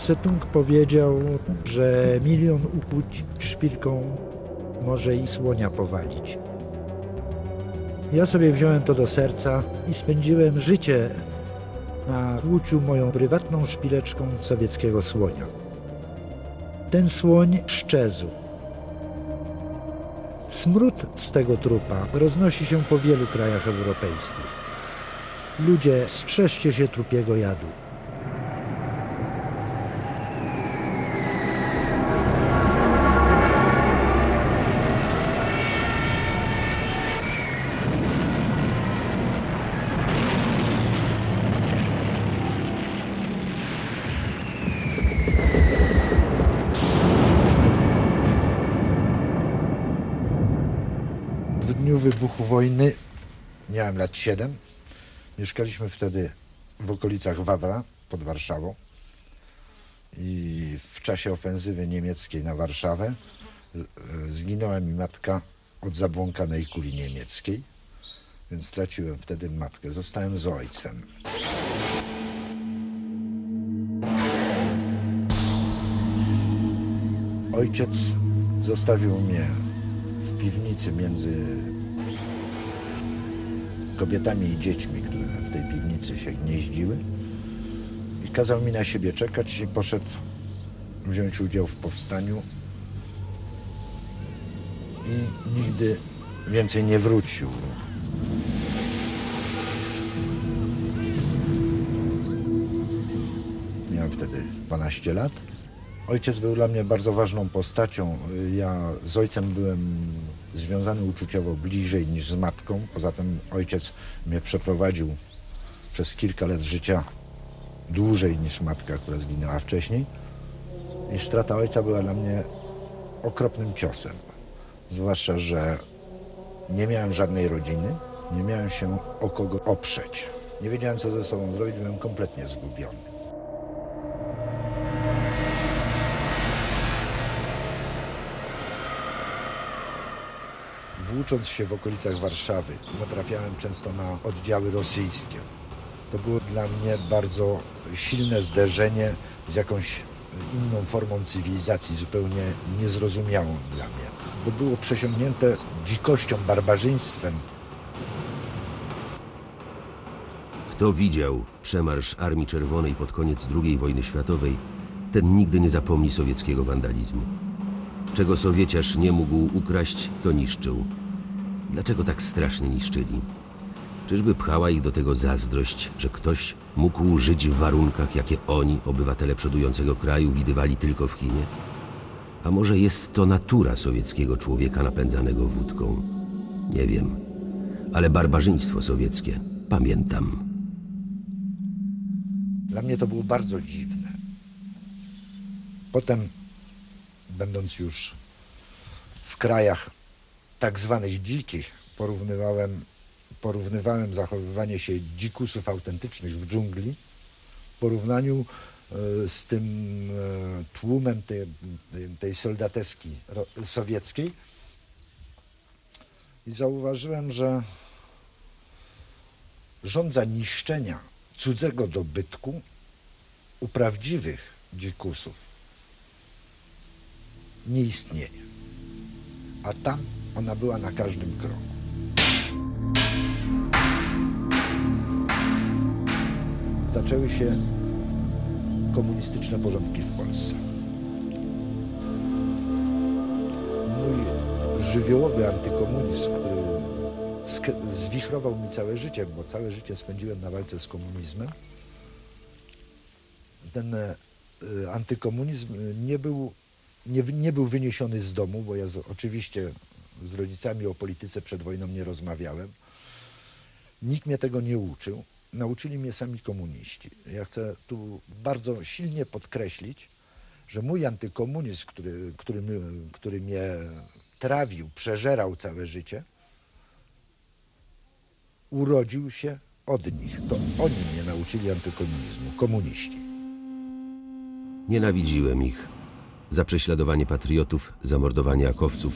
Tse-tung powiedział, że milion ukłuć szpilką może i słonia powalić. Ja sobie wziąłem to do serca i spędziłem życie na kłuciu moją prywatną szpileczką sowieckiego słonia. Ten słoń szczezł. Smród z tego trupa roznosi się po wielu krajach europejskich. Ludzie, strzeżcie się trupiego jadu. Wojny miałem lat 7. Mieszkaliśmy wtedy w okolicach Wawra pod Warszawą. I w czasie ofensywy niemieckiej na Warszawę e, zginęła mi matka od zabłąkanej kuli niemieckiej, więc straciłem wtedy matkę. Zostałem z ojcem. Ojciec zostawił mnie w piwnicy między kobietami i dziećmi, które w tej piwnicy się gnieździły. I kazał mi na siebie czekać i poszedł wziąć udział w powstaniu. I nigdy więcej nie wrócił. Miałem wtedy 12 lat. Ojciec był dla mnie bardzo ważną postacią. Ja z ojcem byłem związany uczuciowo bliżej niż z matką. Poza tym ojciec mnie przeprowadził przez kilka lat życia dłużej niż matka, która zginęła wcześniej. I strata ojca była dla mnie okropnym ciosem. Zwłaszcza, że nie miałem żadnej rodziny, nie miałem się o kogo oprzeć. Nie wiedziałem, co ze sobą zrobić, byłem kompletnie zgubiony. Włócząc się w okolicach Warszawy, natrafiałem często na oddziały rosyjskie. To było dla mnie bardzo silne zderzenie z jakąś inną formą cywilizacji, zupełnie niezrozumiałą dla mnie. Bo było przesiągnięte dzikością, barbarzyństwem. Kto widział przemarsz Armii Czerwonej pod koniec II wojny światowej, ten nigdy nie zapomni sowieckiego wandalizmu. Czego Sowieciarz nie mógł ukraść, to niszczył. Dlaczego tak strasznie niszczyli? Czyżby pchała ich do tego zazdrość, że ktoś mógł żyć w warunkach, jakie oni, obywatele przodującego kraju, widywali tylko w kinie? A może jest to natura sowieckiego człowieka napędzanego wódką? Nie wiem. Ale barbarzyństwo sowieckie pamiętam. Dla mnie to było bardzo dziwne. Potem, będąc już w krajach tak zwanych dzikich, porównywałem, porównywałem zachowywanie się dzikusów autentycznych w dżungli w porównaniu e, z tym e, tłumem tej, tej soldateski sowieckiej. I zauważyłem, że rządza niszczenia cudzego dobytku u prawdziwych dzikusów nie istnieje. A tam ona była na każdym kroku. Zaczęły się komunistyczne porządki w Polsce. Mój żywiołowy antykomunizm, który zwichrował mi całe życie, bo całe życie spędziłem na walce z komunizmem. Ten e, antykomunizm nie był, nie, nie był wyniesiony z domu, bo ja z, oczywiście z rodzicami o polityce przed wojną nie rozmawiałem. Nikt mnie tego nie uczył. Nauczyli mnie sami komuniści. Ja chcę tu bardzo silnie podkreślić, że mój antykomunizm, który, który, który mnie trawił, przeżerał całe życie, urodził się od nich. To oni mnie nauczyli antykomunizmu, komuniści. Nienawidziłem ich. Za prześladowanie patriotów, za mordowanie akowców,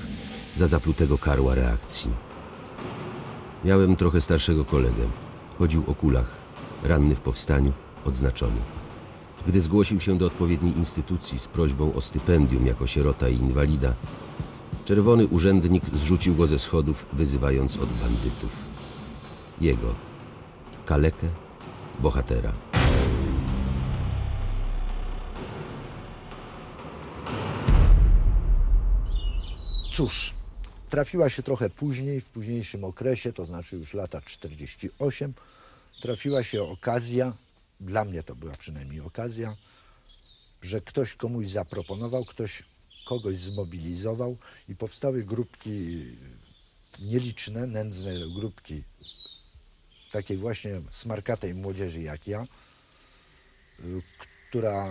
za zaplutego karła reakcji. Miałem trochę starszego kolegę. Chodził o kulach, ranny w powstaniu, odznaczony. Gdy zgłosił się do odpowiedniej instytucji z prośbą o stypendium jako sierota i inwalida, czerwony urzędnik zrzucił go ze schodów, wyzywając od bandytów. Jego, kalekę, bohatera. Cóż, trafiła się trochę później, w późniejszym okresie, to znaczy już lata 48, trafiła się okazja, dla mnie to była przynajmniej okazja, że ktoś komuś zaproponował, ktoś kogoś zmobilizował i powstały grupki nieliczne, nędzne grupki takiej właśnie smarkatej młodzieży jak ja, która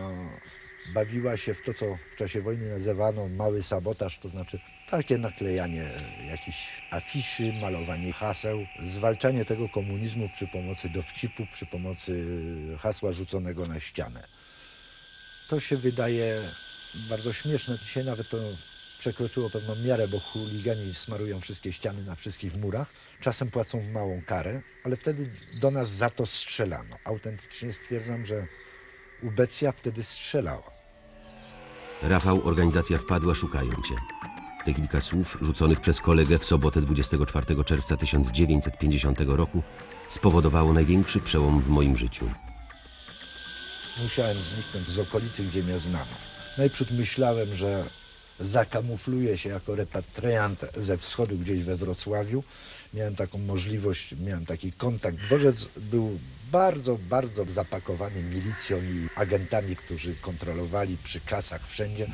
bawiła się w to, co w czasie wojny nazywano mały sabotaż, to znaczy takie naklejanie jakichś afiszy, malowanie haseł, zwalczanie tego komunizmu przy pomocy dowcipu, przy pomocy hasła rzuconego na ścianę. To się wydaje bardzo śmieszne. Dzisiaj nawet to przekroczyło pewną miarę, bo chuligani smarują wszystkie ściany na wszystkich murach. Czasem płacą małą karę, ale wtedy do nas za to strzelano. Autentycznie stwierdzam, że Ubecja wtedy strzelała. Rafał, organizacja wpadła, szukają cię. Te kilka słów rzuconych przez kolegę w sobotę 24 czerwca 1950 roku spowodowało największy przełom w moim życiu. Musiałem zniknąć z okolicy, gdzie mnie znano. Najprzód myślałem, że zakamufluję się jako repatriant ze wschodu gdzieś we Wrocławiu. Miałem taką możliwość, miałem taki kontakt. Dworzec był bardzo, bardzo zapakowany milicją i agentami, którzy kontrolowali przy kasach wszędzie.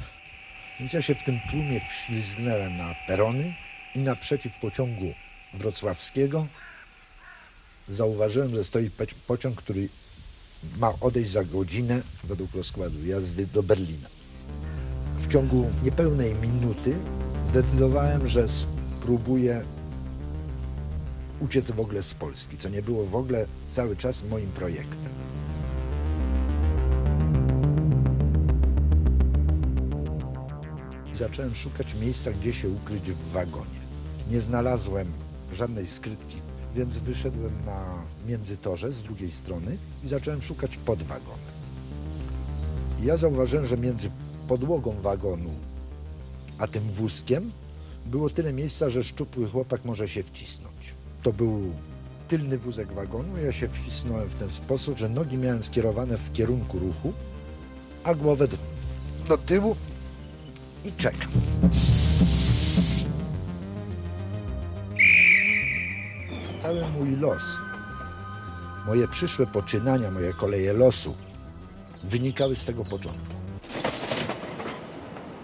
Więc ja się w tym tłumie wślizgnąłem na perony i naprzeciw pociągu wrocławskiego zauważyłem, że stoi pociąg, który ma odejść za godzinę według rozkładu jazdy do Berlina. W ciągu niepełnej minuty zdecydowałem, że spróbuję uciec w ogóle z Polski, co nie było w ogóle cały czas moim projektem. Zacząłem szukać miejsca, gdzie się ukryć w wagonie. Nie znalazłem żadnej skrytki, więc wyszedłem na międzytorze z drugiej strony i zacząłem szukać pod wagonem. Ja zauważyłem, że między podłogą wagonu a tym wózkiem było tyle miejsca, że szczupły chłopak może się wcisnąć. To był tylny wózek wagonu, ja się wcisnąłem w ten sposób, że nogi miałem skierowane w kierunku ruchu, a głowę do tyłu i czekam. Cały mój los, moje przyszłe poczynania, moje koleje losu wynikały z tego początku.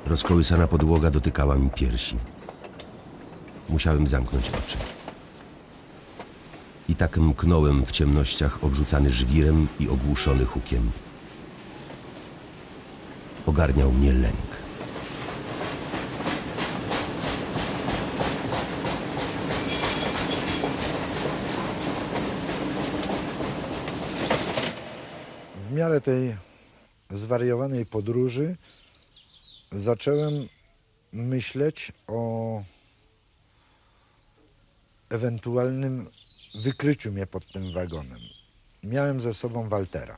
Rozkołysana podłoga dotykała mi piersi. Musiałem zamknąć oczy. I tak mknąłem w ciemnościach obrzucany żwirem i ogłuszony hukiem. Ogarniał mnie lęk. W miarę tej zwariowanej podróży zacząłem myśleć o ewentualnym wykryciu mnie pod tym wagonem. Miałem ze sobą Waltera.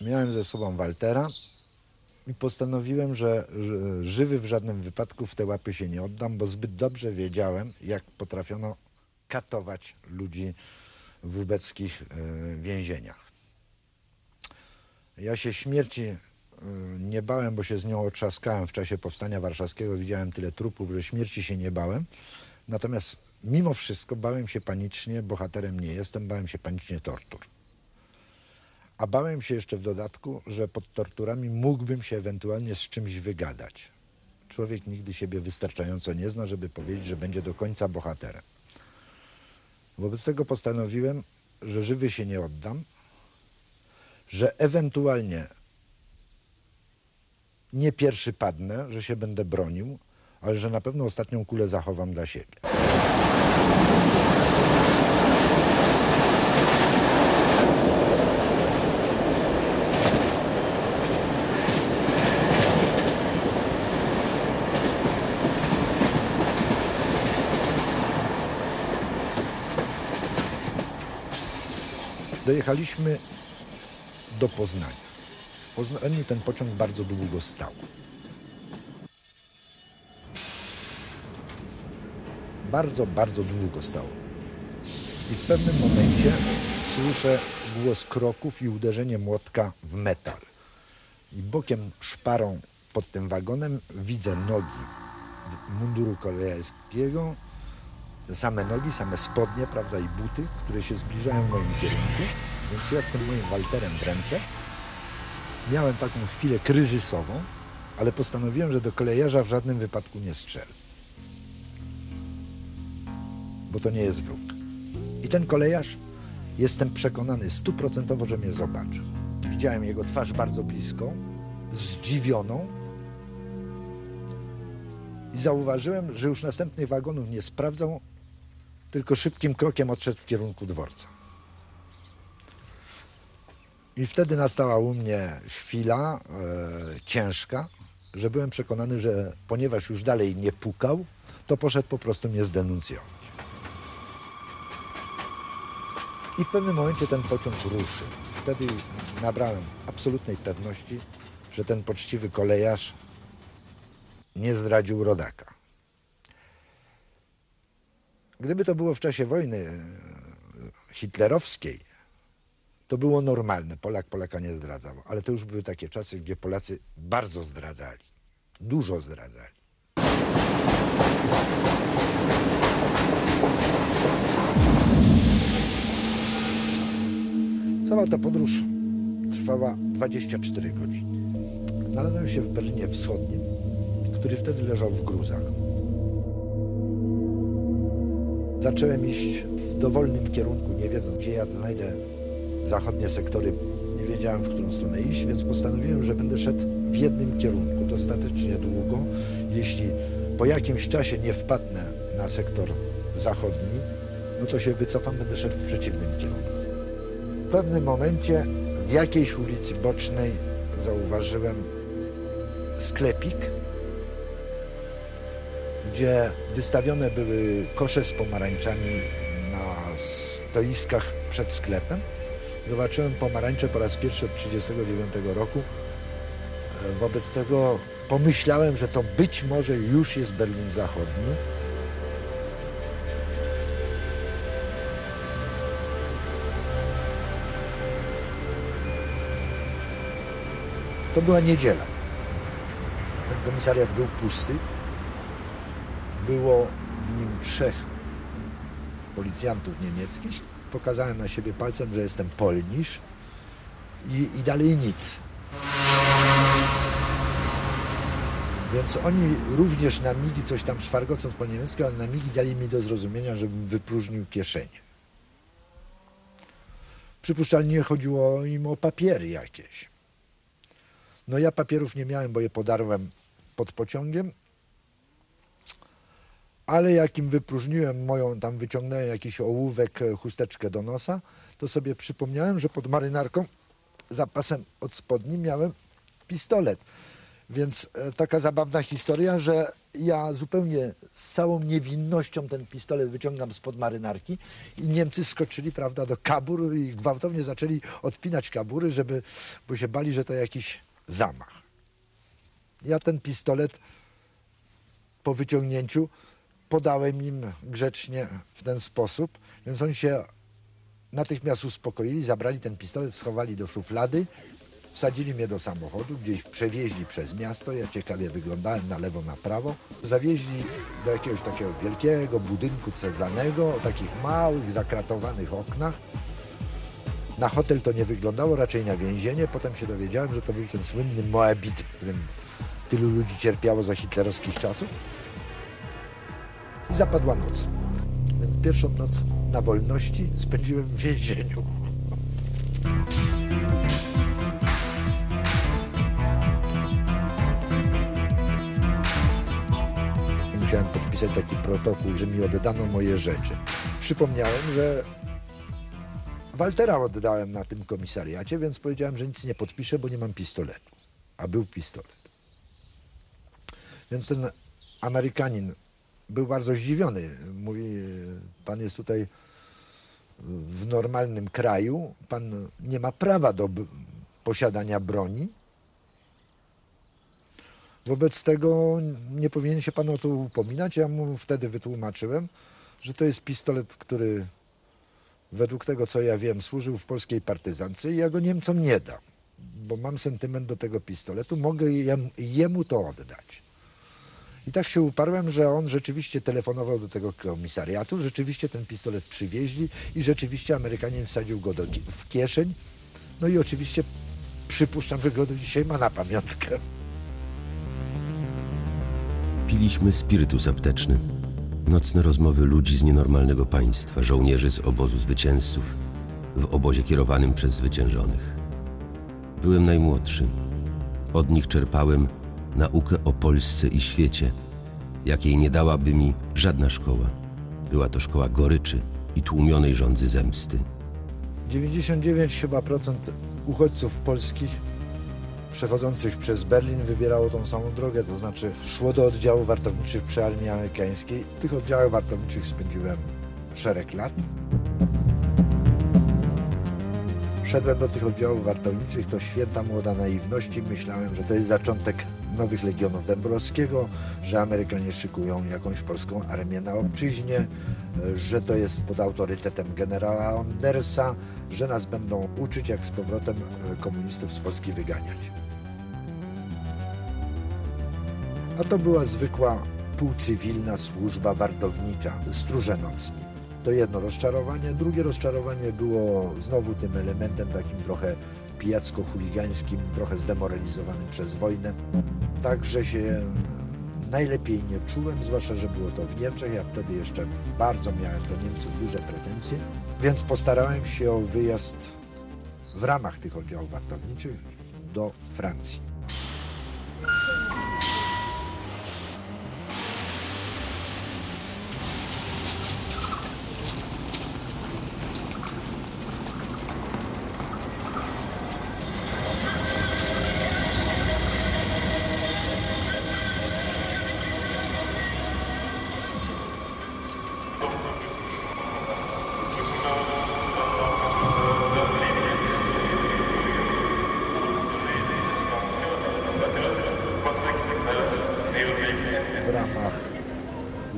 Miałem ze sobą Waltera i postanowiłem, że żywy w żadnym wypadku w te łapy się nie oddam, bo zbyt dobrze wiedziałem, jak potrafiono katować ludzi w ubeckich e, więzieniach. Ja się śmierci e, nie bałem, bo się z nią otrzaskałem w czasie powstania warszawskiego. Widziałem tyle trupów, że śmierci się nie bałem. Natomiast mimo wszystko bałem się panicznie, bohaterem nie jestem, bałem się panicznie tortur. A bałem się jeszcze w dodatku, że pod torturami mógłbym się ewentualnie z czymś wygadać. Człowiek nigdy siebie wystarczająco nie zna, żeby powiedzieć, że będzie do końca bohaterem. Wobec tego postanowiłem, że żywy się nie oddam, że ewentualnie nie pierwszy padnę, że się będę bronił, ale że na pewno ostatnią kulę zachowam dla siebie. Dojechaliśmy do Poznania. W Poznaniu ten pociąg bardzo długo stał. Bardzo, bardzo długo stał. I w pewnym momencie słyszę głos kroków i uderzenie młotka w metal. I bokiem szparą pod tym wagonem widzę nogi munduru kolejarskiego, te same nogi, same spodnie, prawda, i buty, które się zbliżają w moim kierunku. Więc ja z tym moim Walterem w ręce miałem taką chwilę kryzysową, ale postanowiłem, że do kolejarza w żadnym wypadku nie strzelę. Bo to nie jest wróg. I ten kolejarz, jestem przekonany stuprocentowo, że mnie zobaczył. Widziałem jego twarz bardzo blisko, zdziwioną, i zauważyłem, że już następnych wagonów nie sprawdzał, tylko szybkim krokiem odszedł w kierunku dworca. I wtedy nastała u mnie chwila e, ciężka, że byłem przekonany, że ponieważ już dalej nie pukał, to poszedł po prostu mnie zdenuncjować. I w pewnym momencie ten pociąg ruszył. Wtedy nabrałem absolutnej pewności, że ten poczciwy kolejarz nie zdradził rodaka. Gdyby to było w czasie wojny e, hitlerowskiej, to było normalne. Polak Polaka nie zdradzał. Ale to już były takie czasy, gdzie Polacy bardzo zdradzali. Dużo zdradzali. Cała ta podróż trwała 24 godziny. Znalazłem się w Berlinie Wschodnim, który wtedy leżał w gruzach. Zacząłem iść w dowolnym kierunku, nie wiedząc, gdzie ja znajdę zachodnie sektory. Nie wiedziałem, w którą stronę iść, więc postanowiłem, że będę szedł w jednym kierunku dostatecznie długo. Jeśli po jakimś czasie nie wpadnę na sektor zachodni, no to się wycofam, będę szedł w przeciwnym kierunku. W pewnym momencie w jakiejś ulicy bocznej zauważyłem sklepik, gdzie wystawione były kosze z pomarańczami na stoiskach przed sklepem. Zobaczyłem pomarańcze po raz pierwszy od 1939 roku. E, Wobec tego pomyślałem, że to być może już jest Berlin Zachodni. To była niedziela. Ten komisariat był pusty. Było w nim trzech policjantów niemieckich. Pokazałem na siebie palcem, że jestem Polnisz i, i dalej nic. Więc oni również na migi coś tam szwargocąc po niemiecku, ale na migi dali mi do zrozumienia, żebym wypróżnił kieszenie. Przypuszczalnie chodziło im o papiery jakieś. No ja papierów nie miałem, bo je podarłem pod pociągiem, ale jak im wypróżniłem moją, tam wyciągnąłem jakiś ołówek, e, chusteczkę do nosa, to sobie przypomniałem, że pod marynarką, za pasem od spodni miałem pistolet. Więc e, taka zabawna historia, że ja zupełnie z całą niewinnością ten pistolet wyciągam spod marynarki i Niemcy skoczyli, prawda, do kabur i gwałtownie zaczęli odpinać kabury, żeby, bo się bali, że to jakiś zamach. Ja ten pistolet po wyciągnięciu podałem im grzecznie w ten sposób, więc oni się natychmiast uspokoili, zabrali ten pistolet, schowali do szuflady, wsadzili mnie do samochodu, gdzieś przewieźli przez miasto, ja ciekawie wyglądałem na lewo, na prawo, zawieźli do jakiegoś takiego wielkiego budynku ceglanego, o takich małych, zakratowanych oknach. Na hotel to nie wyglądało, raczej na więzienie. Potem się dowiedziałem, że to był ten słynny Moabit, w którym tylu ludzi cierpiało za hitlerowskich czasów. I zapadła noc. Więc pierwszą noc na wolności spędziłem w więzieniu. Musiałem podpisać taki protokół, że mi oddano moje rzeczy. Przypomniałem, że Waltera oddałem na tym komisariacie, więc powiedziałem, że nic nie podpiszę, bo nie mam pistoletu. A był pistolet. Więc ten Amerykanin był bardzo zdziwiony. Mówi, pan jest tutaj w normalnym kraju, pan nie ma prawa do posiadania broni. Wobec tego nie powinien się pan o to upominać. Ja mu wtedy wytłumaczyłem, że to jest pistolet, który według tego, co ja wiem, służył w polskiej partyzance i ja go Niemcom nie dam, bo mam sentyment do tego pistoletu, mogę jem, jemu to oddać. I tak się uparłem, że on rzeczywiście telefonował do tego komisariatu, rzeczywiście ten pistolet przywieźli i rzeczywiście Amerykanin wsadził go do, w kieszeń. No i oczywiście przypuszczam, że go do dzisiaj ma na pamiątkę. Piliśmy spirytus apteczny. Nocne rozmowy ludzi z nienormalnego państwa, żołnierzy z obozu zwycięzców, w obozie kierowanym przez zwyciężonych. Byłem najmłodszy. Od nich czerpałem naukę o Polsce i świecie, jakiej nie dałaby mi żadna szkoła. Była to szkoła goryczy i tłumionej żądzy zemsty. 99 chyba procent uchodźców polskich przechodzących przez Berlin wybierało tą samą drogę, to znaczy szło do oddziałów wartowniczych przy armii amerykańskiej. W tych oddziałach wartowniczych spędziłem szereg lat. Szedłem do tych oddziałów wartowniczych, to święta młoda naiwności. Myślałem, że to jest zaczątek nowych legionów Dębrowskiego, że Amerykanie szykują jakąś polską armię na obczyźnie, że to jest pod autorytetem generała Andersa, że nas będą uczyć, jak z powrotem e, komunistów z Polski wyganiać. A to była zwykła półcywilna służba wartownicza, stróże nocni. To jedno rozczarowanie. Drugie rozczarowanie było znowu tym elementem takim trochę pijacko-chuligańskim, trochę zdemoralizowanym przez wojnę. Także się najlepiej nie czułem, zwłaszcza, że było to w Niemczech. Ja wtedy jeszcze bardzo miałem do Niemców duże pretensje, więc postarałem się o wyjazd w ramach tych oddziałów wartowniczych do Francji.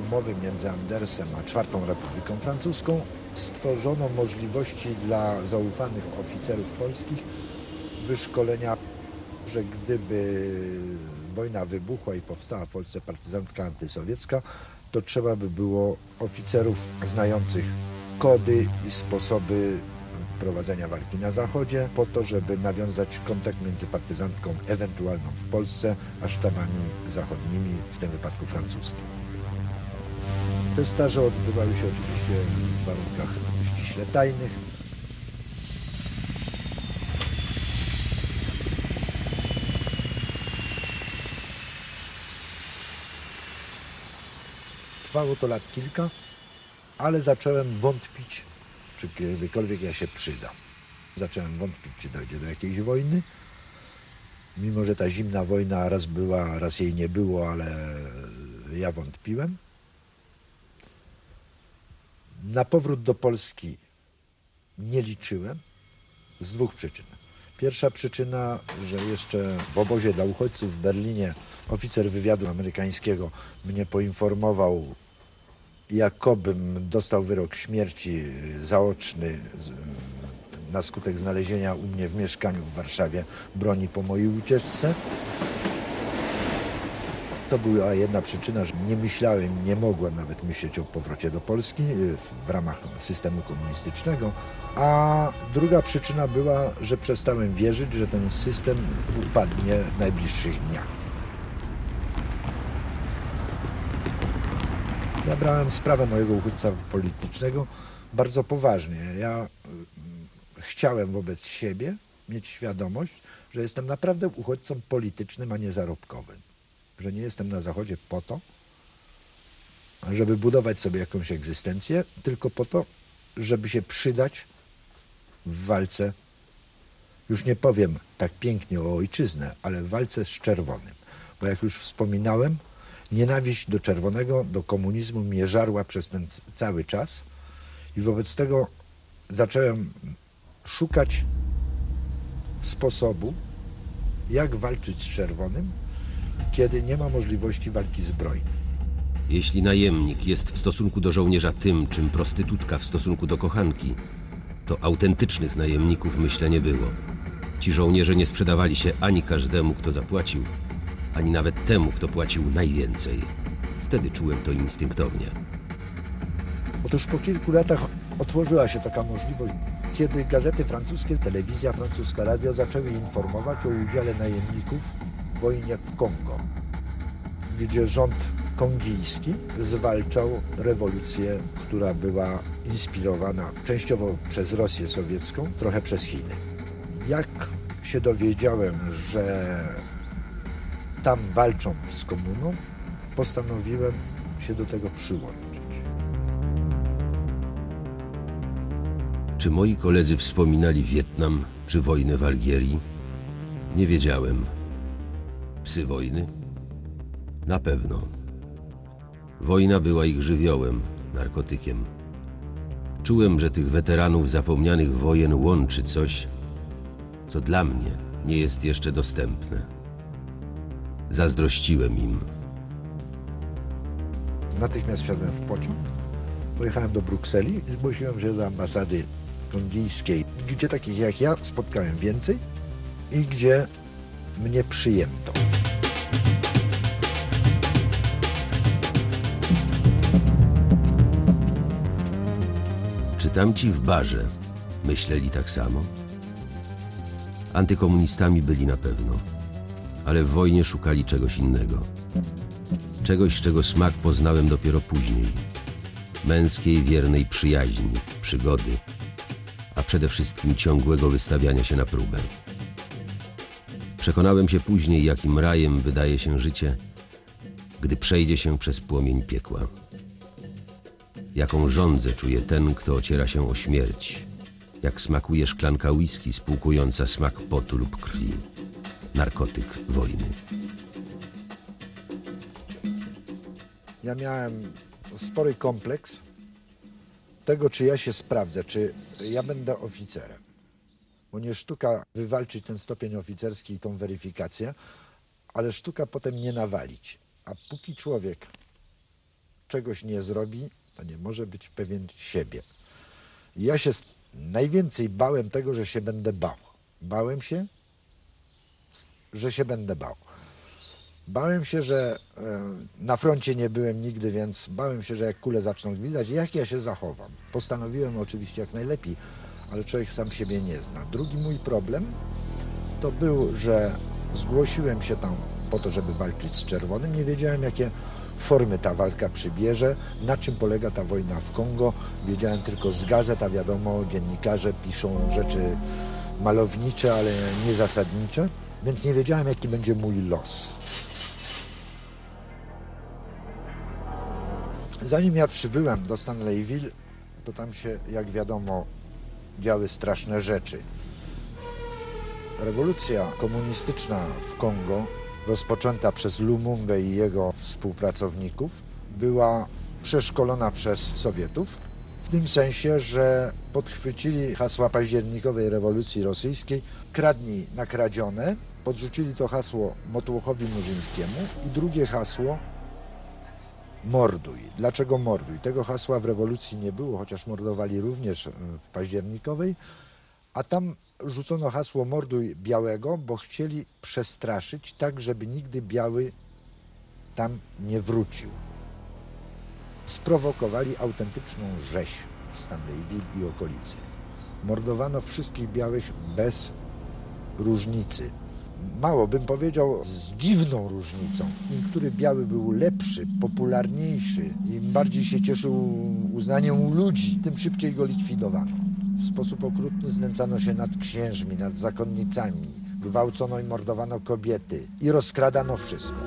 Umowy między Andersem a Czwartą Republiką Francuską stworzono możliwości dla zaufanych oficerów polskich wyszkolenia, że gdyby wojna wybuchła i powstała w Polsce partyzantka antysowiecka, to trzeba by było oficerów znających kody i sposoby prowadzenia walki na Zachodzie, po to, żeby nawiązać kontakt między partyzantką ewentualną w Polsce, a sztabami zachodnimi, w tym wypadku francuskim. Te staże odbywały się oczywiście w warunkach ściśle tajnych. Trwało to lat kilka, ale zacząłem wątpić, czy kiedykolwiek ja się przydam. Zacząłem wątpić, czy dojdzie do jakiejś wojny. Mimo, że ta zimna wojna raz była, raz jej nie było, ale ja wątpiłem. Na powrót do Polski nie liczyłem z dwóch przyczyn. Pierwsza przyczyna, że jeszcze w obozie dla uchodźców w Berlinie oficer wywiadu amerykańskiego mnie poinformował, jakobym dostał wyrok śmierci zaoczny na skutek znalezienia u mnie w mieszkaniu w Warszawie broni po mojej ucieczce. To była jedna przyczyna, że nie myślałem, nie mogłem nawet myśleć o powrocie do Polski y, w- ramach systemu komunistycznego. A druga przyczyna była, że przestałem wierzyć, że ten system upadnie w najbliższych dniach. Ja brałem sprawę mojego uchodźstwa politycznego bardzo poważnie. Ja mm, chciałem wobec siebie mieć świadomość, że jestem naprawdę uchodźcą politycznym, a nie zarobkowym. Że nie jestem na Zachodzie po to, żeby budować sobie jakąś egzystencję, tylko po to, żeby się przydać w walce, już nie powiem tak pięknie o ojczyznę, ale w walce z czerwonym. Bo jak już wspominałem, nienawiść do czerwonego, do komunizmu mnie żarła przez ten cały czas i wobec tego zacząłem szukać sposobu, jak walczyć z czerwonym, kiedy nie ma możliwości walki zbrojnej. Jeśli najemnik jest w stosunku do żołnierza tym, czym prostytutka w stosunku do kochanki, to autentycznych najemników myślę nie było. Ci żołnierze nie sprzedawali się ani każdemu, kto zapłacił, ani nawet temu, kto płacił najwięcej. Wtedy czułem to instynktownie. Otóż po kilku latach otworzyła się taka możliwość, kiedy gazety francuskie, telewizja francuska, radio zaczęły informować o udziale najemników wojnie w Kongo, gdzie rząd kongijski zwalczał rewolucję, która była inspirowana częściowo przez Rosję sowiecką, trochę przez Chiny. Jak się dowiedziałem, że tam walczą z komuną, postanowiłem się do tego przyłączyć. Czy moi koledzy wspominali Wietnam czy wojnę w Algierii? Nie wiedziałem. Psy wojny? Na pewno. Wojna była ich żywiołem, narkotykiem. Czułem, że tych weteranów zapomnianych wojen łączy coś, co dla mnie nie jest jeszcze dostępne. Zazdrościłem im. Natychmiast wsiadłem w pociąg, pojechałem do Brukseli i zgłosiłem się do ambasady kongijskiej, gdzie takich jak ja spotkałem więcej i gdzie mnie przyjęto. Tamci w barze myśleli tak samo? Antykomunistami byli na pewno, ale w wojnie szukali czegoś innego. Czegoś, czego smak poznałem dopiero później. Męskiej, wiernej przyjaźni, przygody, a przede wszystkim ciągłego wystawiania się na próbę. Przekonałem się później, jakim rajem wydaje się życie, gdy przejdzie się przez płomień piekła jaką żądzę czuje ten, kto ociera się o śmierć, jak smakuje szklanka whisky spłukująca smak potu lub krwi, narkotyk wojny. Ja miałem spory kompleks tego, czy ja się sprawdzę, czy ja będę oficerem. Bo nie sztuka wywalczyć ten stopień oficerski i tą weryfikację, ale sztuka potem nie nawalić. A póki człowiek czegoś nie zrobi, to nie może być pewien siebie. Ja się najwięcej bałem tego, że się będę bał. Bałem się, że się będę bał. Bałem się, że e, na froncie nie byłem nigdy, więc bałem się, że jak kule zaczną gwizdać, jak ja się zachowam. Postanowiłem oczywiście jak najlepiej, ale człowiek sam siebie nie zna. Drugi mój problem to był, że zgłosiłem się tam po to, żeby walczyć z czerwonym. Nie wiedziałem, jakie formy ta walka przybierze, na czym polega ta wojna w Kongo. Wiedziałem tylko z gazet, a wiadomo, dziennikarze piszą rzeczy malownicze, ale niezasadnicze, więc nie wiedziałem, jaki będzie mój los. Zanim ja przybyłem do Stanleyville, to tam się, jak wiadomo, działy straszne rzeczy. Rewolucja komunistyczna w Kongo, rozpoczęta przez Lumumbę i jego współpracowników, była przeszkolona przez Sowietów, w tym sensie, że podchwycili hasła październikowej rewolucji rosyjskiej, kradnij nakradzione, podrzucili to hasło Motłochowi Murzyńskiemu i drugie hasło morduj. Dlaczego morduj? Tego hasła w rewolucji nie było, chociaż mordowali również w październikowej, a tam rzucono hasło morduj białego, bo chcieli przestraszyć tak, żeby nigdy biały tam nie wrócił. Sprowokowali autentyczną rzeź w Stanleyville i okolicy. Mordowano wszystkich białych bez różnicy. Mało bym powiedział, z dziwną różnicą. Im który biały był lepszy, popularniejszy, im bardziej się cieszył uznaniem u ludzi, tym szybciej go likwidowano. W sposób okrutny znęcano się nad księżmi, nad zakonnicami, gwałcono i mordowano kobiety i rozkradano wszystko.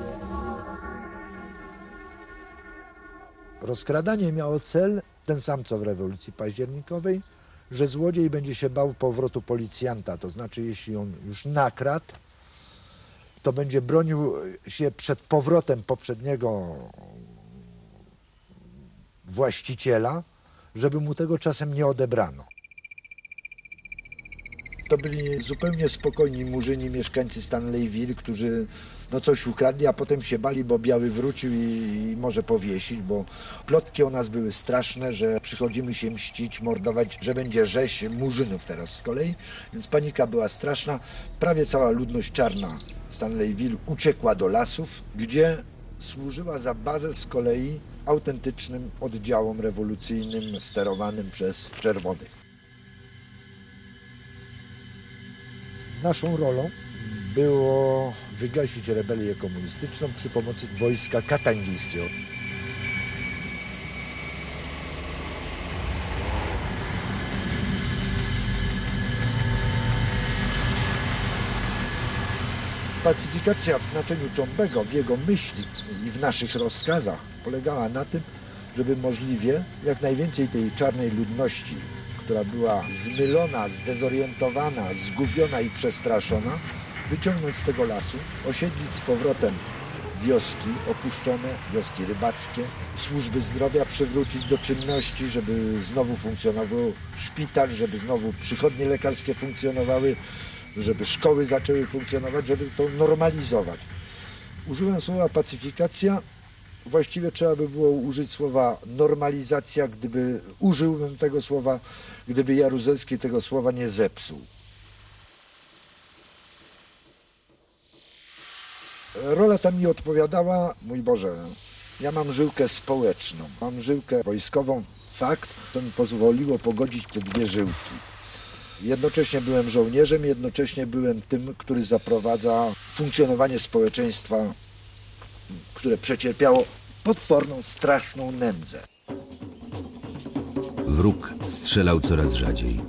Rozkradanie miało cel ten sam co w rewolucji październikowej, że złodziej będzie się bał powrotu policjanta, to znaczy jeśli on już nakradł, to będzie bronił się przed powrotem poprzedniego właściciela, żeby mu tego czasem nie odebrano. To byli zupełnie spokojni murzyni, mieszkańcy Stanleyville, którzy no coś ukradli, a potem się bali, bo biały wrócił i, i może powiesić, bo plotki o nas były straszne, że przychodzimy się mścić, mordować, że będzie rzeź murzynów teraz z kolei, więc panika była straszna. Prawie cała ludność czarna Stanleyville uciekła do lasów, gdzie służyła za bazę z kolei autentycznym oddziałom rewolucyjnym sterowanym przez czerwonych. Naszą rolą było wygasić rebelię komunistyczną przy pomocy wojska katangijskiego. Pacyfikacja w znaczeniu Cząbego, w jego myśli i w naszych rozkazach polegała na tym, żeby możliwie jak najwięcej tej czarnej ludności, która była zmylona, zdezorientowana, zgubiona i przestraszona, wyciągnąć z tego lasu, osiedlić z powrotem wioski opuszczone, wioski rybackie, służby zdrowia przywrócić do czynności, żeby znowu funkcjonował szpital, żeby znowu przychodnie lekarskie funkcjonowały, żeby szkoły zaczęły funkcjonować, żeby to normalizować. Użyłem słowa pacyfikacja, właściwie trzeba by było użyć słowa normalizacja, gdyby użyłbym tego słowa, gdyby Jaruzelski tego słowa nie zepsuł. Rola ta mi odpowiadała, mój Boże, ja mam żyłkę społeczną, mam żyłkę wojskową, fakt, to mi pozwoliło pogodzić te dwie żyłki. Jednocześnie byłem żołnierzem, jednocześnie byłem tym, który zaprowadza funkcjonowanie społeczeństwa, które przecierpiało potworną, straszną nędzę. Wróg strzelał coraz rzadziej.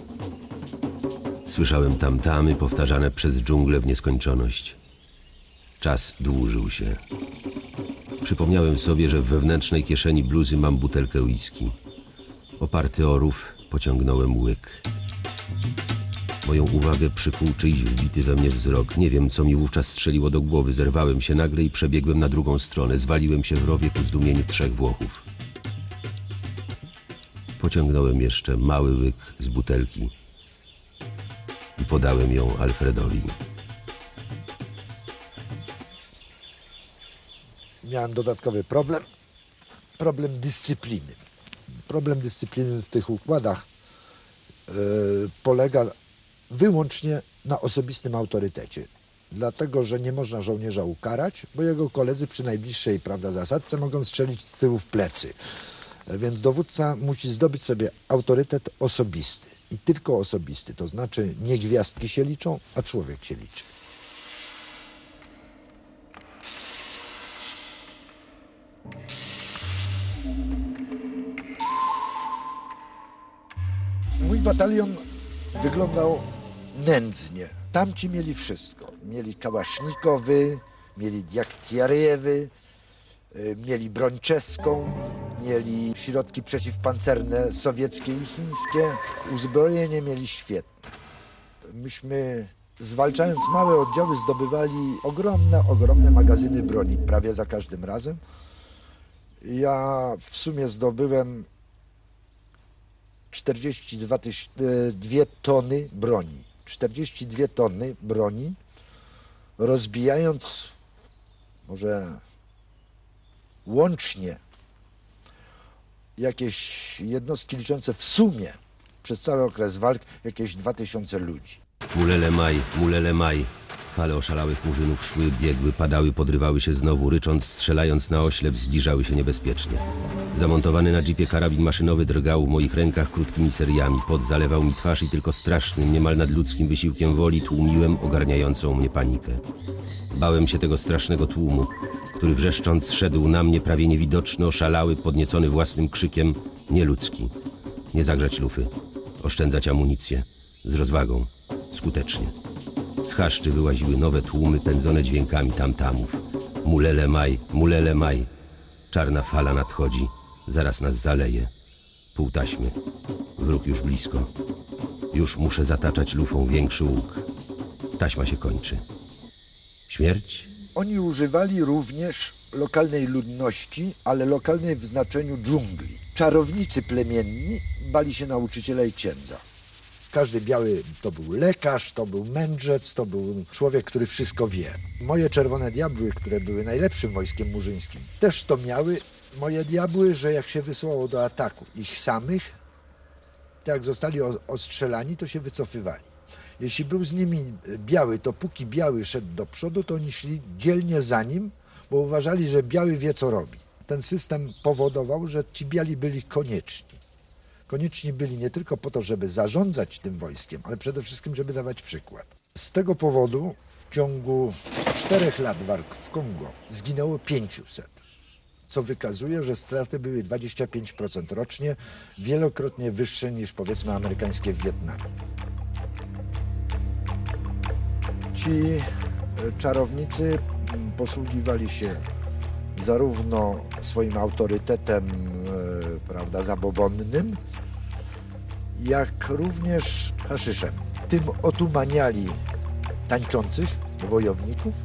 Słyszałem tamtamy powtarzane przez dżunglę w nieskończoność. Czas dłużył się. Przypomniałem sobie, że w wewnętrznej kieszeni bluzy mam butelkę whisky. Oparty o rów, pociągnąłem łyk. Moją uwagę przykuł czyjś wbity we mnie wzrok. Nie wiem, co mi wówczas strzeliło do głowy. Zerwałem się nagle i przebiegłem na drugą stronę. Zwaliłem się w rowie ku zdumieniu trzech Włochów. Pociągnąłem jeszcze mały łyk z butelki i podałem ją Alfredowi. Miałem dodatkowy problem, problem dyscypliny. Problem dyscypliny w tych układach yy, polega wyłącznie na osobistym autorytecie. Dlatego, że nie można żołnierza ukarać, bo jego koledzy przy najbliższej prawda, zasadce mogą strzelić z tyłu w plecy. Więc dowódca musi zdobyć sobie autorytet osobisty. I tylko osobisty, to znaczy nie gwiazdki się liczą, a człowiek się liczy. Mój batalion wyglądał nędznie. Tamci mieli wszystko. Mieli kałasznikowy, mieli diaktiariewy, y, mieli broń czeską, mieli środki przeciwpancerne sowieckie i chińskie. Uzbrojenie mieli świetne. Myśmy zwalczając małe oddziały zdobywali ogromne, ogromne magazyny broni prawie za każdym razem. Ja w sumie zdobyłem 42 tyś- e, tony broni. 42 tony broni, rozbijając może łącznie jakieś jednostki liczące w sumie przez cały okres walk jakieś 2000 ludzi. Mulele maj, mulele maj. Fale oszalałych murzynów szły, biegły, padały, podrywały się znowu, rycząc, strzelając na oślep, zbliżały się niebezpiecznie. Zamontowany na jeepie karabin maszynowy drgał w moich rękach krótkimi seriami. Pot zalewał mi twarz i tylko strasznym, niemal nadludzkim wysiłkiem woli tłumiłem ogarniającą mnie panikę. Bałem się tego strasznego tłumu, który wrzeszcząc szedł na mnie prawie niewidoczny, oszalały, podniecony własnym krzykiem, nieludzki. Nie zagrzać lufy, oszczędzać amunicję, z rozwagą, skutecznie. Z chaszczy wyłaziły nowe tłumy pędzone dźwiękami tamtamów. Mulele maj, mulele maj. Czarna fala nadchodzi, zaraz nas zaleje. Pół taśmy. Wróg już blisko. Już muszę zataczać lufą większy łuk. Taśma się kończy. Śmierć? Oni używali również lokalnej ludności, ale lokalnej w znaczeniu dżungli. Czarownicy plemienni bali się nauczyciela i księdza. Każdy biały to był lekarz, to był mędrzec, to był człowiek, który wszystko wie. Moje czerwone diabły, które były najlepszym wojskiem murzyńskim, też to miały moje diabły, że jak się wysłało do ataku ich samych, to jak zostali ostrzelani, to się wycofywali. Jeśli był z nimi biały, to póki biały szedł do przodu, to oni szli dzielnie za nim, bo uważali, że biały wie, co robi. Ten system powodował, że ci biali byli konieczni. Konieczni byli nie tylko po to, żeby zarządzać tym wojskiem, ale przede wszystkim, żeby dawać przykład. Z tego powodu w ciągu czterech lat walk w Kongo zginęło 500 co wykazuje, że straty były 25% rocznie, wielokrotnie wyższe niż powiedzmy amerykańskie w Wietnamie. Ci e, czarownicy m, posługiwali się zarówno swoim autorytetem e, prawda, zabobonnym, jak również haszyszem. Tym otumaniali tańczących wojowników,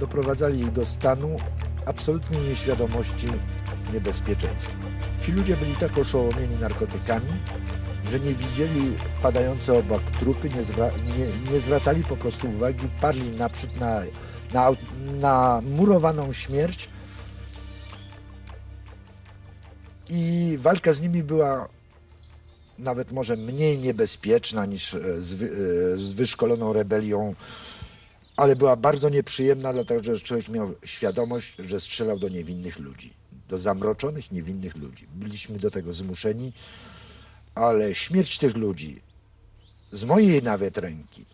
doprowadzali ich do stanu absolutnej nieświadomości niebezpieczeństwa. Ci ludzie byli tak oszołomieni narkotykami, że nie widzieli padające obok trupy, nie, zwra- nie, nie zwracali po prostu uwagi, parli naprzód na, na, na murowaną śmierć i walka z nimi była nawet może mniej niebezpieczna niż e, z, wy, e, z wyszkoloną rebelią ale była bardzo nieprzyjemna, dlatego że człowiek miał świadomość, że strzelał do niewinnych ludzi, do zamroczonych, niewinnych ludzi. Byliśmy do tego zmuszeni, ale śmierć tych ludzi, z mojej nawet ręki,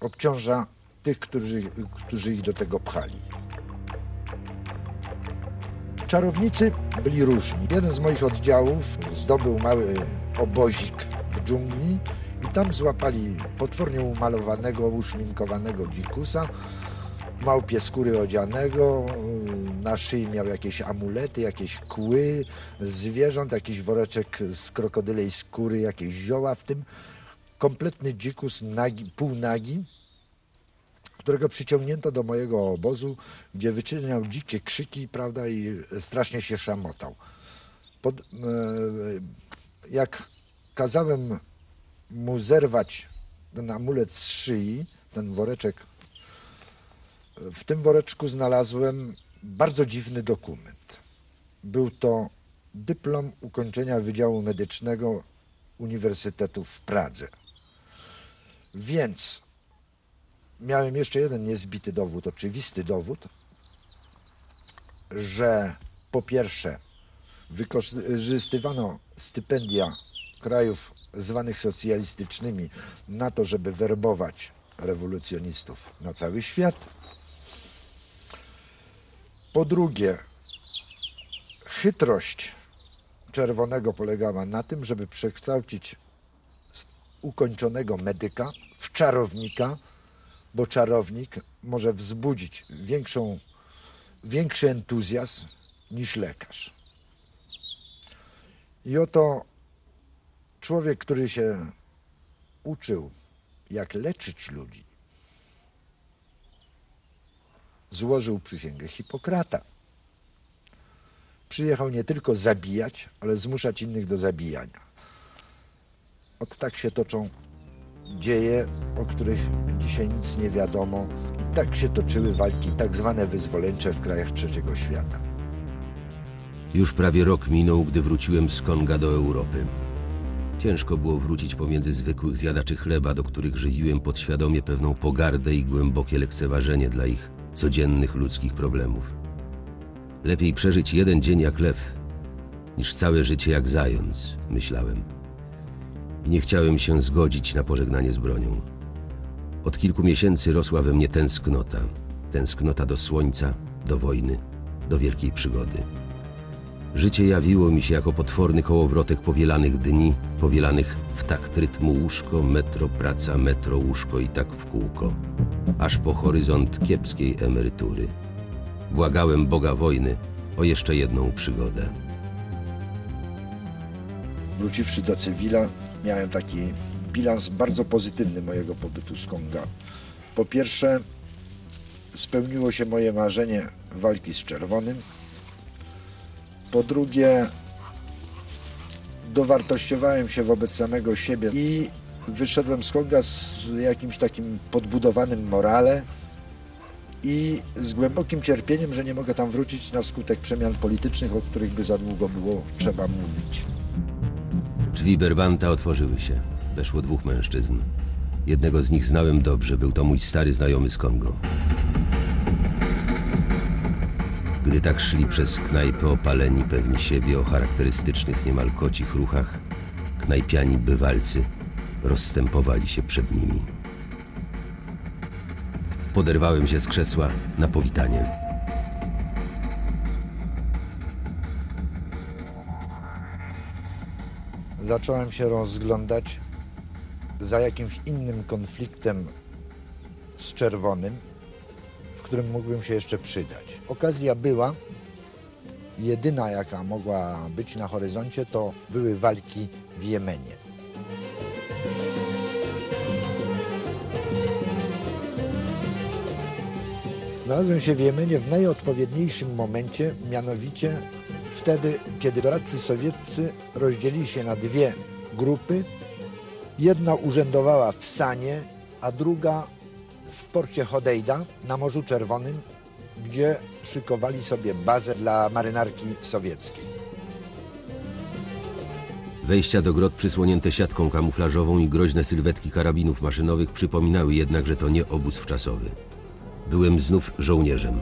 obciąża tych, którzy, którzy ich do tego pchali. Czarownicy byli różni. Jeden z moich oddziałów zdobył mały obozik w dżungli i tam złapali potwornie umalowanego, uszminkowanego dzikusa, małpie skóry odzianego, na szyi miał jakieś amulety, jakieś kły zwierząt, jakiś woreczek z krokodylej skóry, jakieś zioła, w tym kompletny dzikus, nagi, półnagi, którego przyciągnięto do mojego obozu, gdzie wyczyniał dzikie krzyki, prawda, i strasznie się szamotał. Pod, e, jak kazałem mu zerwać ten amulet z szyi, ten woreczek, w tym woreczku znalazłem bardzo dziwny dokument. Był to dyplom ukończenia Wydziału Medycznego Uniwersytetu w Pradze. Więc miałem jeszcze jeden niezbity dowód, oczywisty dowód, że po pierwsze wykorzystywano stypendia krajów zwanych socjalistycznymi na to, żeby werbować rewolucjonistów na cały świat. Po drugie, chytrość czerwonego polegała na tym, żeby przekształcić ukończonego medyka w czarownika, bo czarownik może wzbudzić większą, większy entuzjazm niż lekarz. I oto człowiek, który się uczył, jak leczyć ludzi, złożył przysięgę Hipokrata. Przyjechał nie tylko zabijać, ale zmuszać innych do zabijania. Od tak się toczą dzieje, o których dzisiaj nic nie wiadomo. I tak się toczyły walki tak zwane wyzwoleńcze w krajach trzeciego świata. Już prawie rok minął, gdy wróciłem z Konga do Europy. Ciężko było wrócić pomiędzy zwykłych zjadaczy chleba, do których żywiłem podświadomie pewną pogardę i głębokie lekceważenie dla ich codziennych ludzkich problemów. Lepiej przeżyć jeden dzień jak lew, niż całe życie jak zając, myślałem. I nie chciałem się zgodzić na pożegnanie z bronią. Od kilku miesięcy rosła we mnie tęsknota. Tęsknota do słońca, do wojny, do wielkiej przygody. Życie jawiło mi się jako potworny kołowrotek powielanych dni, powielanych w takt rytmu łóżko, metro, praca, metro, łóżko i tak w kółko, aż po horyzont kiepskiej emerytury. Błagałem Boga wojny o jeszcze jedną przygodę. Wróciwszy do cywila, miałem taki bilans bardzo pozytywny mojego pobytu z Konga. Po pierwsze, spełniło się moje marzenie walki z czerwonym. Po drugie, dowartościowałem się wobec samego siebie i wyszedłem z Konga z jakimś takim podbudowanym morale i z głębokim cierpieniem, że nie mogę tam wrócić na skutek przemian politycznych, o których by za długo było trzeba mówić. Drzwi Berbanta otworzyły się. Weszło dwóch mężczyzn. Jednego z nich znałem dobrze, był to mój stary znajomy z Kongo. Gdy tak szli przez knajpę opaleni pewni siebie o charakterystycznych niemal kocich ruchach, knajpiani bywalcy rozstępowali się przed nimi. Poderwałem się z krzesła na powitanie. Zacząłem się rozglądać za jakimś innym konfliktem z czerwonym, w którym mógłbym się jeszcze przydać. Okazja była, jedyna jaka mogła być na horyzoncie, to były walki w Jemenie. Znalazłem się w Jemenie w najodpowiedniejszym momencie, mianowicie wtedy, kiedy doradcy sowieccy rozdzielili się na dwie grupy. Jedna urzędowała w Sanie, a druga w porcie Hodejda na Morzu Czerwonym, gdzie szykowali sobie bazę dla marynarki sowieckiej. Wejścia do grot przysłonięte siatką kamuflażową i groźne sylwetki karabinów maszynowych przypominały jednak, że to nie obóz wczasowy. Byłem znów żołnierzem.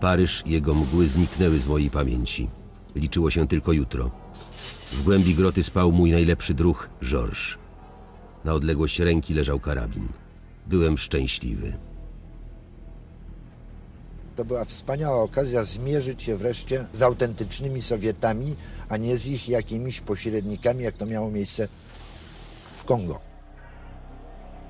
Paryż jego mgły zniknęły z mojej pamięci. Liczyło się tylko jutro. W głębi groty spał mój najlepszy druh, Georges. Na odległość ręki leżał karabin. Byłem szczęśliwy. To była wspaniała okazja zmierzyć się wreszcie z autentycznymi Sowietami, a nie z ich jakimiś pośrednikami, jak to miało miejsce w Kongo.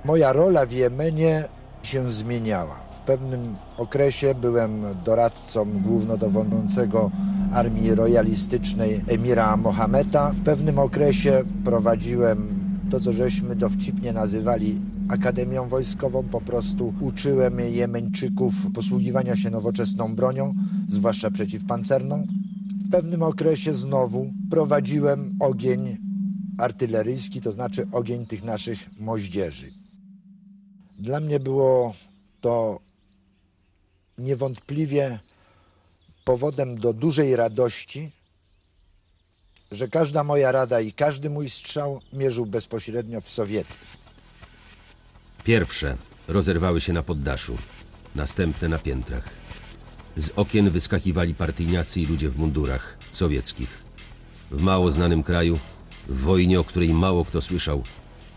Moja rola w Jemenie się zmieniała. Pewnym okresie byłem doradcą głównodowodzącego armii royalistycznej emira Mohameda. W pewnym okresie prowadziłem to, co żeśmy dowcipnie nazywali Akademią Wojskową. Po prostu uczyłem Jemeńczyków posługiwania się nowoczesną bronią, zwłaszcza przeciwpancerną. W pewnym okresie znowu prowadziłem ogień artyleryjski, to znaczy ogień tych naszych moździerzy. Dla mnie było to niewątpliwie powodem do dużej radości, że każda moja rada i każdy mój strzał mierzył bezpośrednio w Sowiety. Pierwsze rozerwały się na poddaszu, następne na piętrach. Z okien wyskakiwali partyjniacy i ludzie w mundurach sowieckich. W mało znanym kraju, w wojnie, o której mało kto słyszał,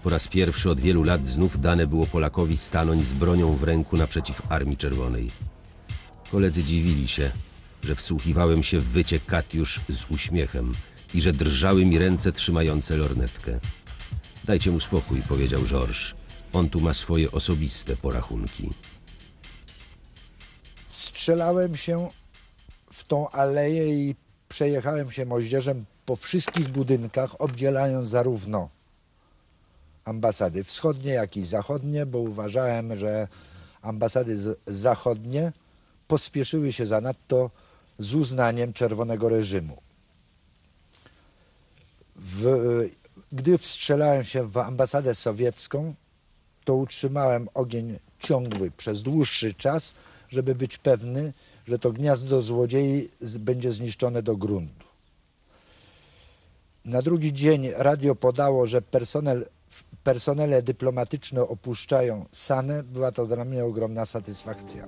po raz pierwszy od wielu lat znów dane było Polakowi stanąć z bronią w ręku naprzeciw Armii Czerwonej. Koledzy dziwili się, że wsłuchiwałem się w wycie Katiusz z uśmiechem i że drżały mi ręce trzymające lornetkę. Dajcie mu spokój, powiedział Georges. On tu ma swoje osobiste porachunki. Wstrzelałem się w tą aleję i przejechałem się moździerzem po wszystkich budynkach, obdzielając zarówno ambasady wschodnie, jak i zachodnie, bo uważałem, że ambasady zachodnie pospieszyły się zanadto z uznaniem czerwonego reżimu. W, gdy wstrzelałem się w ambasadę sowiecką, to utrzymałem ogień ciągły przez dłuższy czas, żeby być pewny, że to gniazdo złodziei będzie zniszczone do gruntu. Na drugi dzień radio podało, że personel, personele dyplomatyczne opuszczają Sanę. Była to dla mnie ogromna satysfakcja.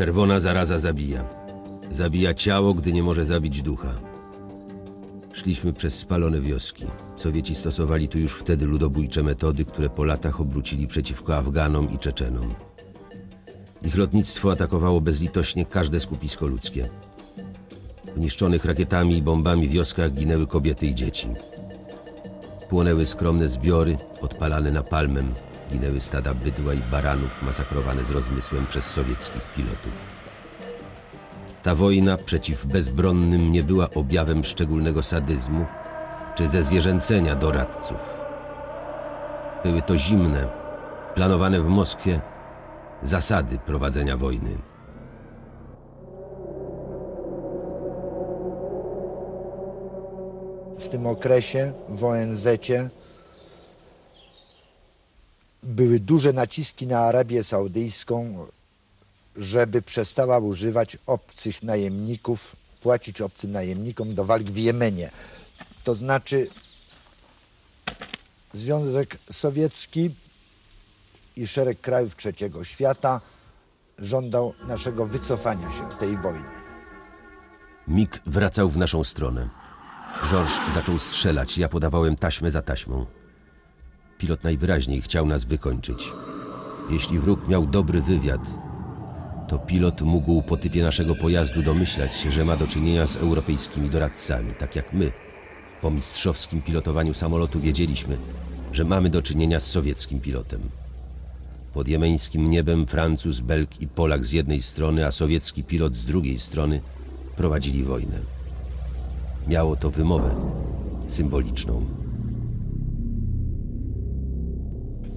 Czerwona zaraza zabija. Zabija ciało, gdy nie może zabić ducha. Szliśmy przez spalone wioski. Sowieci stosowali tu już wtedy ludobójcze metody, które po latach obrócili przeciwko Afganom i Czeczenom. Ich lotnictwo atakowało bezlitośnie każde skupisko ludzkie. W niszczonych rakietami i bombami wioskach ginęły kobiety i dzieci. Płonęły skromne zbiory, odpalane napalmem, ginęły stada bydła i baranów masakrowane z rozmysłem przez sowieckich pilotów. Ta wojna przeciw bezbronnym nie była objawem szczególnego sadyzmu czy zezwierzęcenia doradców. Były to zimne, planowane w Moskwie zasady prowadzenia wojny. W tym okresie w ONZ były duże naciski na Arabię Saudyjską, żeby przestała używać obcych najemników, płacić obcym najemnikom do walk w Jemenie. To znaczy Związek Sowiecki i szereg krajów trzeciego świata żądał naszego wycofania się z tej wojny. Mig wracał w naszą stronę. Georges zaczął strzelać, ja podawałem taśmę za taśmą. Pilot najwyraźniej chciał nas wykończyć. Jeśli wróg miał dobry wywiad, to pilot mógł po typie naszego pojazdu domyślać się, że ma do czynienia z europejskimi doradcami, tak jak my. Po mistrzowskim pilotowaniu samolotu wiedzieliśmy, że mamy do czynienia z sowieckim pilotem. Pod jemeńskim niebem Francuz, Belg i Polak z jednej strony, a sowiecki pilot z drugiej strony prowadzili wojnę. Miało to wymowę symboliczną.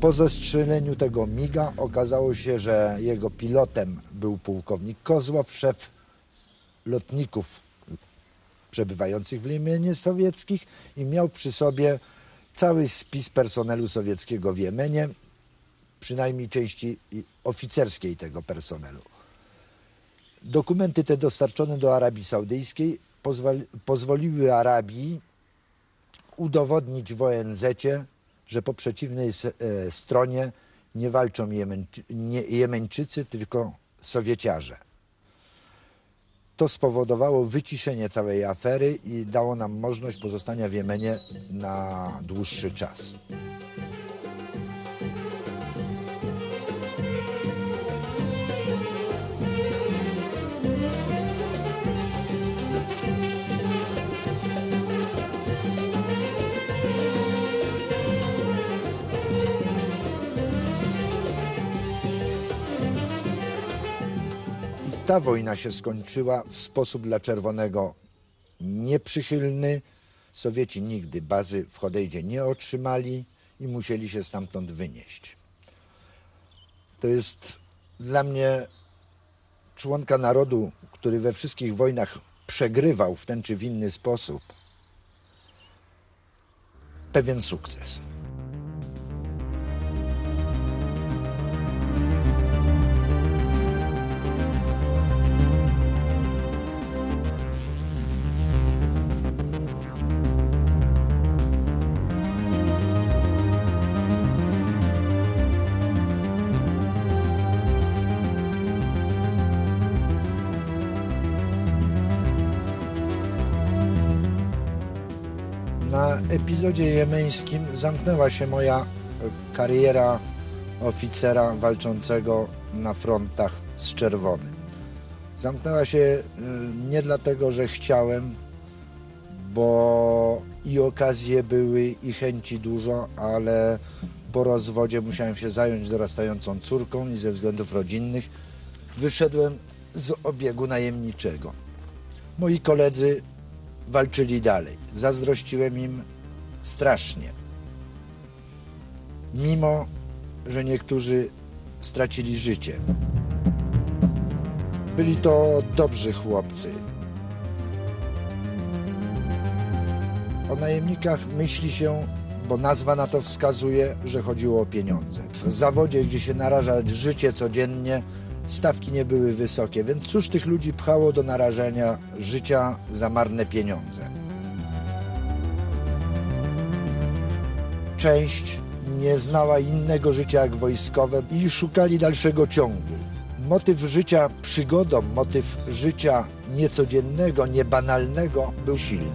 Po zestrzeleniu tego miga okazało się, że jego pilotem był pułkownik Kozłow, szef lotników przebywających w Jemenie sowieckich i miał przy sobie cały spis personelu sowieckiego w Jemenie, przynajmniej części oficerskiej tego personelu. Dokumenty te dostarczone do Arabii Saudyjskiej pozwoli, pozwoliły Arabii udowodnić w ONZ, że po przeciwnej e, stronie nie walczą Jemeńczycy, tylko Sowieciarze. To spowodowało wyciszenie całej afery i dało nam możliwość pozostania w Jemenie na dłuższy czas. Ta wojna się skończyła w sposób dla Czerwonego nieprzychylny. Sowieci nigdy bazy w Chodejdzie nie otrzymali i musieli się stamtąd wynieść. To jest dla mnie członka narodu, który we wszystkich wojnach przegrywał w ten czy w inny sposób, pewien sukces. Epizodzie jemeńskim zamknęła się moja e, kariera oficera walczącego na frontach z czerwonym. Zamknęła się e, nie dlatego, że chciałem, bo i okazje były, i chęci dużo, ale po rozwodzie musiałem się zająć dorastającą córką i ze względów rodzinnych wyszedłem z obiegu najemniczego. Moi koledzy walczyli dalej. Zazdrościłem im strasznie. Mimo, że niektórzy stracili życie. Byli to dobrzy chłopcy. O najemnikach myśli się, bo nazwa na to wskazuje, że chodziło o pieniądze. W zawodzie, gdzie się naraża życie codziennie, stawki nie były wysokie, więc cóż tych ludzi pchało do narażenia życia za marne pieniądze? Część nie znała innego życia jak wojskowe i szukali dalszego ciągu. Motyw życia przygodą, motyw życia niecodziennego, niebanalnego był silny.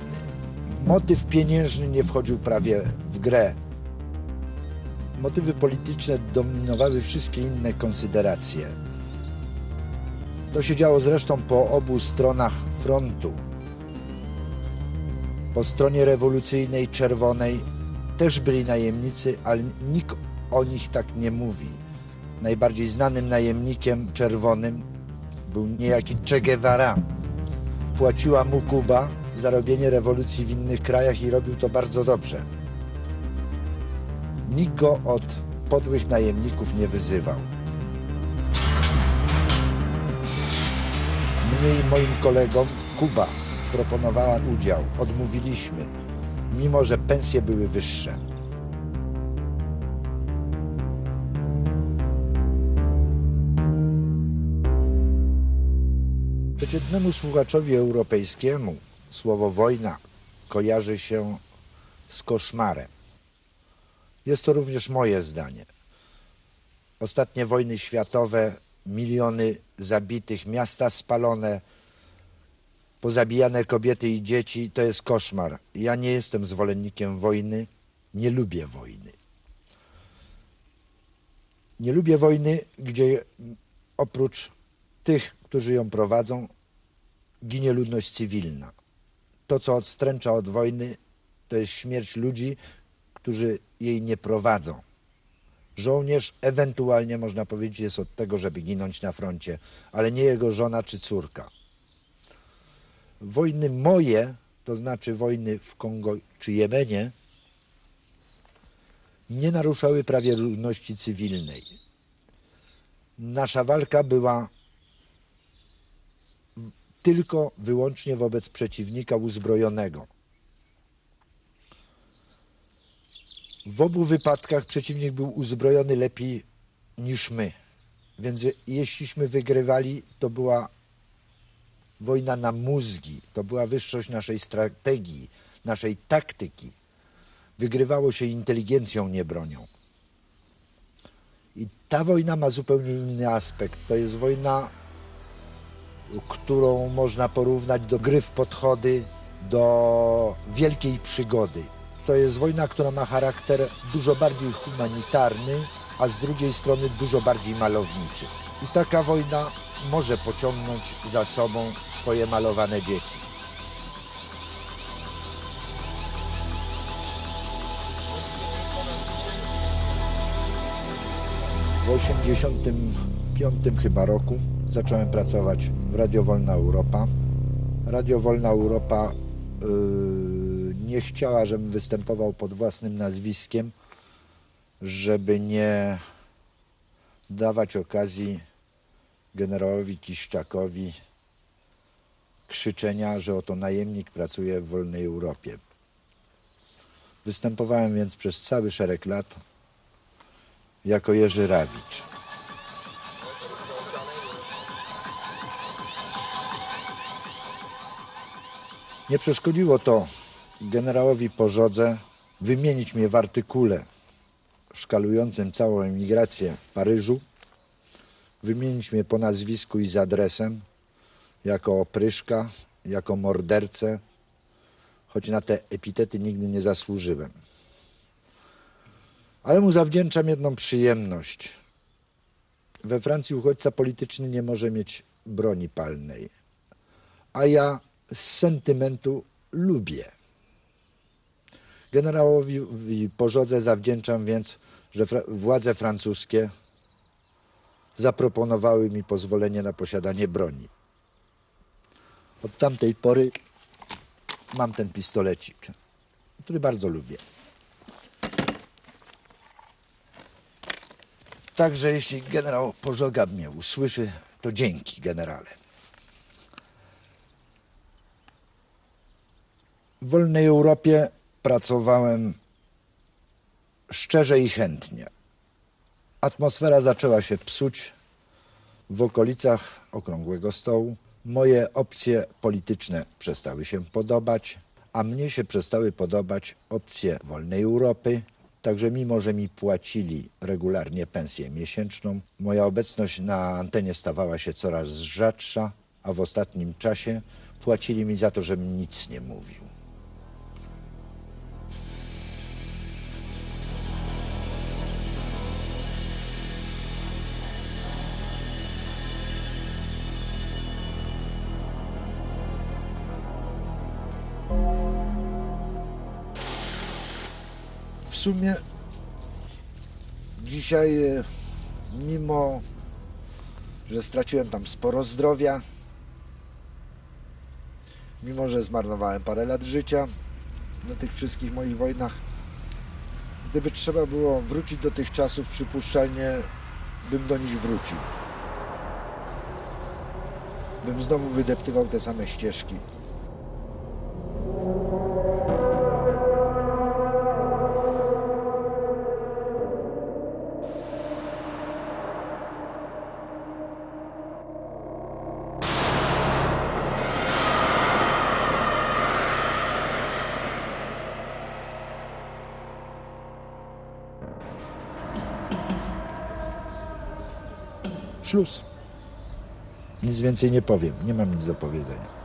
Motyw pieniężny nie wchodził prawie w grę. Motywy polityczne dominowały wszystkie inne konsyderacje. To się działo zresztą po obu stronach frontu. Po stronie rewolucyjnej, czerwonej też byli najemnicy, ale nikt o nich tak nie mówi. Najbardziej znanym najemnikiem czerwonym był niejaki Che Guevara. Płaciła mu Kuba za robienie rewolucji w innych krajach i robił to bardzo dobrze. Nikt go od podłych najemników nie wyzywał. Mnie i moim kolegom Kuba proponowała udział. Odmówiliśmy, mimo że pensje były wyższe. Przeciętnemu słuchaczowi europejskiemu słowo wojna kojarzy się z koszmarem. Jest to również moje zdanie. Ostatnie wojny światowe, miliony zabitych, miasta spalone, pozabijane kobiety i dzieci to jest koszmar. Ja nie jestem zwolennikiem wojny, nie lubię wojny. Nie lubię wojny, gdzie oprócz tych, którzy ją prowadzą, ginie ludność cywilna. To, co odstręcza od wojny, to jest śmierć ludzi, którzy jej nie prowadzą. Żołnierz ewentualnie, można powiedzieć, jest od tego, żeby ginąć na froncie, ale nie jego żona czy córka. Wojny moje, to znaczy wojny w Kongo czy Jemenie, nie naruszały prawie ludności cywilnej. Nasza walka była tylko wyłącznie wobec przeciwnika uzbrojonego. W obu wypadkach przeciwnik był uzbrojony lepiej niż my. Więc jeśliśmy wygrywali, to była wojna na mózgi, to była wyższość naszej strategii, naszej taktyki. Wygrywało się inteligencją, nie bronią. I ta wojna ma zupełnie inny aspekt. To jest wojna, którą można porównać do gry w podchody, do wielkiej przygody. To jest wojna, która ma charakter dużo bardziej humanitarny, a z drugiej strony dużo bardziej malowniczy. I taka wojna może pociągnąć za sobą swoje malowane dzieci. W 1985 chyba roku zacząłem pracować w Radio Wolna Europa. Radio Wolna Europa yy, nie chciała, żebym występował pod własnym nazwiskiem, żeby nie dawać okazji generałowi Kiszczakowi krzyczenia, że oto najemnik pracuje w wolnej Europie. Występowałem więc przez cały szereg lat jako Jerzy Rawicz. Nie przeszkodziło to generałowi Pożodze wymienić mnie w artykule szkalującym całą emigrację w Paryżu, wymienić mnie po nazwisku i z adresem jako opryszka, jako mordercę, choć na te epitety nigdy nie zasłużyłem. Ale mu zawdzięczam jedną przyjemność. We Francji uchodźca polityczny nie może mieć broni palnej, a ja z sentymentu lubię. Generałowi Pożodze zawdzięczam więc, że władze francuskie zaproponowały mi pozwolenie na posiadanie broni. Od tamtej pory mam ten pistolecik, który bardzo lubię. Także jeśli generał Pożoga mnie usłyszy, to dzięki generale. W wolnej Europie pracowałem szczerze i chętnie. Atmosfera zaczęła się psuć w okolicach okrągłego stołu. Moje opcje polityczne przestały się podobać, a mnie się przestały podobać opcje wolnej Europy. Także mimo, że mi płacili regularnie pensję miesięczną, moja obecność na antenie stawała się coraz rzadsza, a w ostatnim czasie płacili mi za to, żebym nic nie mówił. Sumie dzisiaj, e, mimo że straciłem tam sporo zdrowia, mimo że zmarnowałem parę lat życia na tych wszystkich moich wojnach, gdyby trzeba było wrócić do tych czasów, przypuszczalnie bym do nich wrócił. Bym znowu wydeptywał te same ścieżki. Szluz. Nic więcej nie powiem, nie mam nic do powiedzenia.